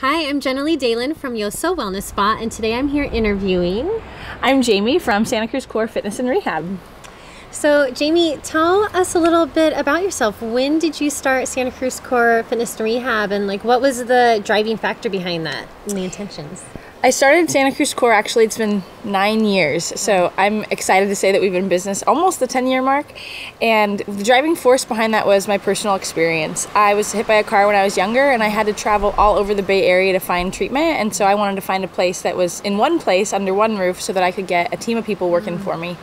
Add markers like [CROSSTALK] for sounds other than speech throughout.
Hi, I'm Jennalee Dahlen from Yoso Wellness Spa, and today I'm here interviewing. I'm Jaimi from Santa Cruz Core Fitness and Rehab. So, Jaimi, tell us a little bit about yourself. When did you start Santa Cruz Core Fitness and Rehab, and like what was the driving factor behind that and the intentions? I started Santa Cruz Core actually, it's been nine years. So I'm excited to say that we've been in business almost the 10 year mark. And the driving force behind that was my personal experience. I was hit by a car when I was younger and I had to travel all over the Bay Area to find treatment. And so I wanted to find a place that was in one place under one roof so that I could get a team of people working for me.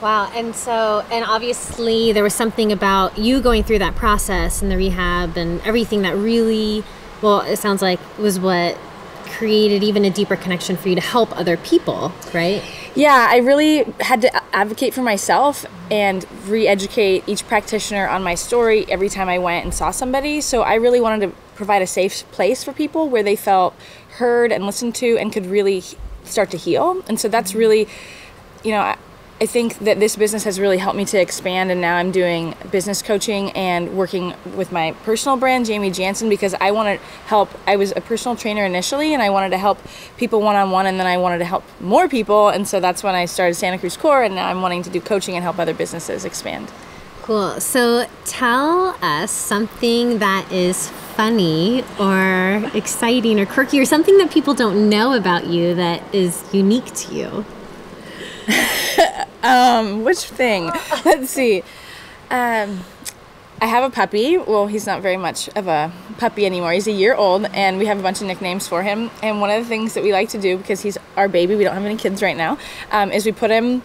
Wow. And so, and obviously, there was something about you going through that process and the rehab and everything that really, well, it sounds like was what created even a deeper connection for you to help other people, right? Yeah, I really had to advocate for myself and re educate each practitioner on my story every time I went and saw somebody. So I really wanted to provide a safe place for people where they felt heard and listened to and could really start to heal. And so that's really, you know, I think that this business has really helped me to expand, and now I'm doing business coaching and working with my personal brand, Jaimi Jansen, because I want to help. I was a personal trainer initially, and I wanted to help people one on one, and then I wanted to help more people, and so that's when I started Santa Cruz Core, and now I'm wanting to do coaching and help other businesses expand. Cool. So tell us something that is funny or exciting or quirky or something that people don't know about you that is unique to you. Um, which thing? [LAUGHS] Let's see. Um, I have a puppy. Well, he's not very much of a puppy anymore. He's a year old, and we have a bunch of nicknames for him. And one of the things that we like to do, because he's our baby, we don't have any kids right now, um, is we put him.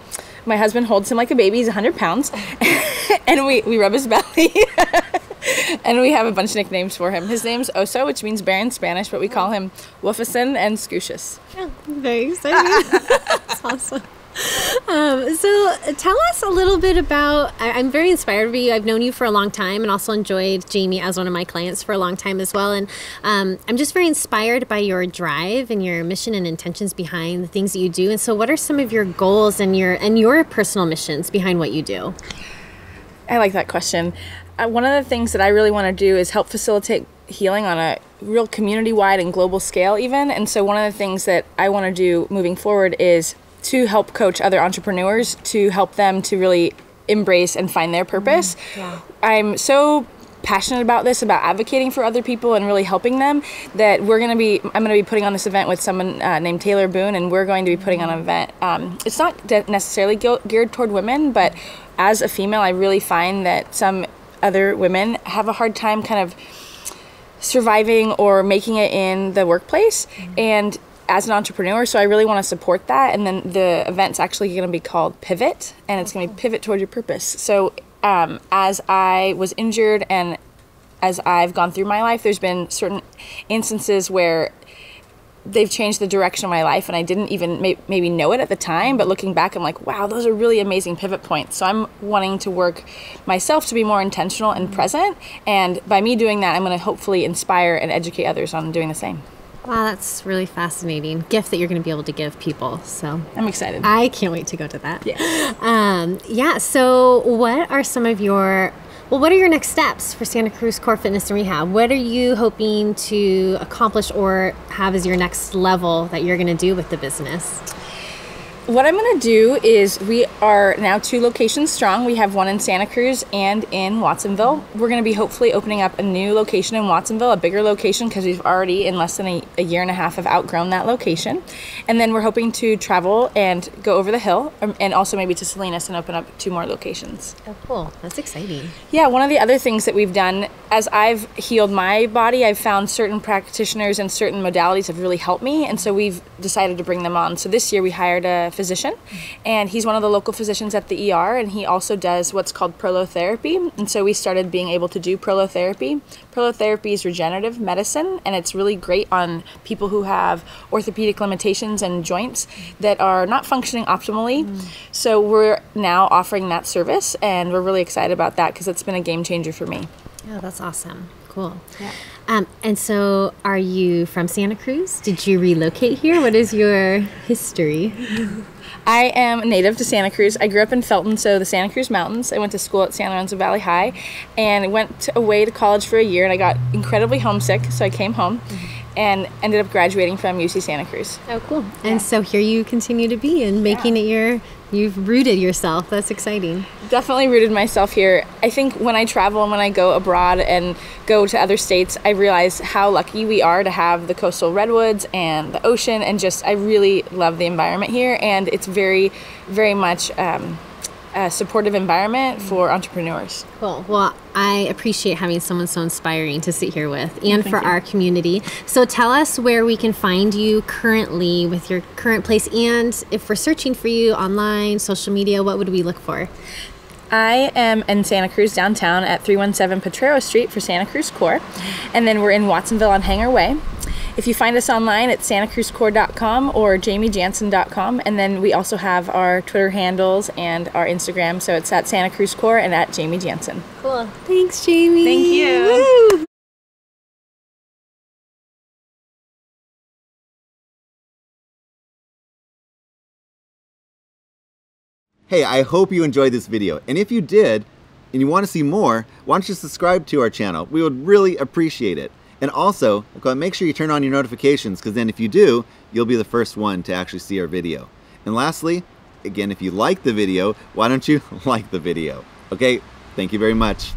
My husband holds him like a baby. He's 100 pounds, [LAUGHS] and we, we rub his belly. [LAUGHS] and we have a bunch of nicknames for him. His name's Oso, which means bear in Spanish, but we call him Woofison and Scoocious. Yeah, very exciting. That's awesome. Um, so tell us a little bit about I, am very inspired by you. I've known you for a long time and also enjoyed jaimi as one of my clients for a long time as well. And um, i'm just very inspired by your drive and your mission and intentions behind the things that you do. And so what are some of your goals and your and your personal missions behind what you do? I like that question. Uh, one of the things that i really want to do is help facilitate healing on a real community wide and global scale even. And so one of the things that i want to do moving forward is to help coach other entrepreneurs to help them to really embrace and find their purpose. Mm, yeah. I'm so passionate about this about advocating for other people and really helping them that we're going to be i'm going to be putting on this event with someone uh, named taylor boone and we're going to be putting on an event um, it's not necessarily geared toward women but as a female i really find that some other women have a hard time kind of surviving or making it in the workplace mm-hmm. and as an entrepreneur, so I really want to support that. And then the event's actually going to be called Pivot, and it's going to be Pivot Toward Your Purpose. So um, as I was injured and as I've gone through my life, there's been certain instances where they've changed the direction of my life, and I didn't even may- maybe know it at the time. But looking back, I'm like, wow, those are really amazing pivot points. So I'm wanting to work myself to be more intentional and present. And by me doing that, I'm going to hopefully inspire and educate others on doing the same. Wow, that's really fascinating gift that you're going to be able to give people. So I'm excited. I can't wait to go to that. Yeah. Um, yeah. So, what are some of your well, what are your next steps for Santa Cruz Core Fitness and Rehab? What are you hoping to accomplish or have as your next level that you're going to do with the business? What I'm going to do is we are now two locations strong. We have one in Santa Cruz and in Watsonville. We're going to be hopefully opening up a new location in Watsonville, a bigger location because we've already in less than a, a, year and a half have outgrown that location. And then we're hoping to travel and go over the hill um, and also maybe to Salinas and open up two more locations. Oh, cool. That's exciting. Yeah, one of the other things that we've done as I've healed my body, I've found certain practitioners and certain modalities have really helped me. And so we've decided to bring them on. So this year we hired a physician, and he's one of the local physicians at the ER, and he also does what's called prolotherapy. And so we started being able to do prolotherapy. Prolotherapy is regenerative medicine, and it's really great on people who have orthopedic limitations and joints that are not functioning optimally. Mm. So we're now offering that service, and we're really excited about that because it's been a game changer for me. Yeah, that's awesome. Cool. Yeah. Um, and so, are you from Santa Cruz? Did you relocate here? What is your history? I am native to Santa Cruz. I grew up in Felton, so the Santa Cruz Mountains. I went to school at San Lorenzo Valley High and went away to college for a year and I got incredibly homesick, so I came home. Mm-hmm and ended up graduating from UC Santa Cruz. Oh, cool. And so here you continue to be and making it your, you've rooted yourself. That's exciting. Definitely rooted myself here. I think when I travel and when I go abroad and go to other states, I realize how lucky we are to have the coastal redwoods and the ocean, and just I really love the environment here, and it's very, very much. Um, a supportive environment mm-hmm. for entrepreneurs. Cool. Well, I appreciate having someone so inspiring to sit here with and for our community. So tell us where we can find you currently with your current place and if we're searching for you online, social media, what would we look for? I am in Santa Cruz downtown at 317 Potrero Street for Santa Cruz Core. And then we're in Watsonville on Hangar Way. If you find us online at santacruzcore.com or jamiejansen.com, and then we also have our Twitter handles and our Instagram, so it's at Santa Cruz Core and at Jaimi Jansen. Cool. Thanks, Jaimi. Thank you. Woo! Hey, I hope you enjoyed this video. And if you did, and you want to see more, why don't you subscribe to our channel? We would really appreciate it. And also, make sure you turn on your notifications because then if you do, you'll be the first one to actually see our video. And lastly, again, if you like the video, why don't you [LAUGHS] like the video? Okay, thank you very much.